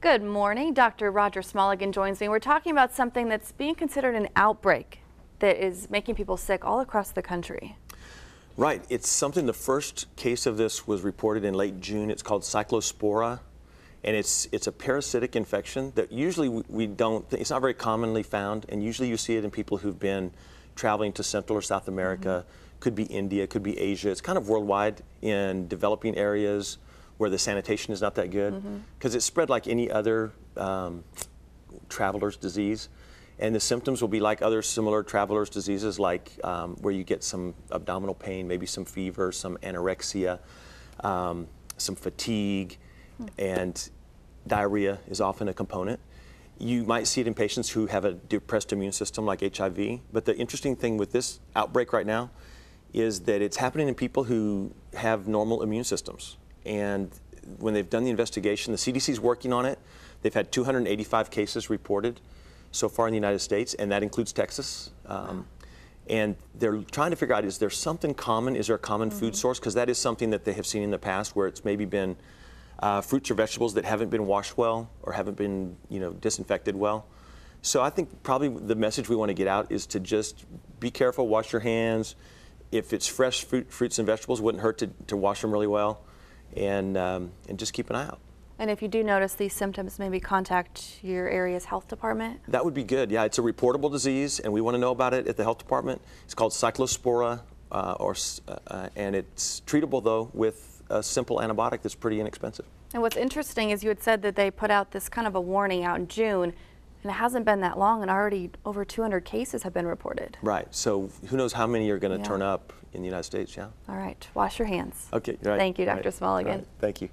Good morning. Dr. Roger Smalligan joins me. We're talking about something that's being considered an outbreak that is making people sick all across the country. Right. It's something, the first case of this was reported in late June. It's called cyclospora. And it's, it's a parasitic infection that usually we, don't, it's not very commonly found. And usually you see it in people who've been traveling to Central or South America. Mm-hmm. Could be India, could be Asia. It's kind of worldwide in developing areas where the sanitation is not that good because mm-hmm. it's spread like any other um, traveler's disease. And the symptoms will be like other similar traveler's diseases, like um, where you get some abdominal pain, maybe some fever, some anorexia, um, some fatigue, mm. and diarrhea is often a component. You might see it in patients who have a depressed immune system like HIV. But the interesting thing with this outbreak right now is that it's happening in people who have normal immune systems. And when they've done the investigation, the CDC is working on it. They've had 285 cases reported so far in the United States, and that includes Texas. Um, and they're trying to figure out is there something common? Is there a common mm -hmm. food mm-hmm. source? Because that is something that they have seen in the past where it's maybe been uh, fruits or vegetables that haven't been washed well or haven't been you know disinfected well. So I think probably the message we want to get out is to just be careful, wash your hands. If it's fresh fruit, fruits and vegetables, wouldn't hurt to, to wash them really well and, um, and just keep an eye out. And if you do notice these symptoms, maybe contact your area's health department? That would be good. Yeah, it's a reportable disease, and we want to know about it at the health department. It's called cyclospora, uh, or, uh, and it's treatable, though, with a simple antibiotic that's pretty inexpensive. And what's interesting is you had said that they put out this kind of a warning out in June, and it hasn't been that long, and already over 200 cases have been reported. Right. So who knows how many are going to yeah. turn up in the United States, yeah. All right. Wash your hands. Okay. Right. Thank you, Dr. Right. Smalligan. Right. Thank you.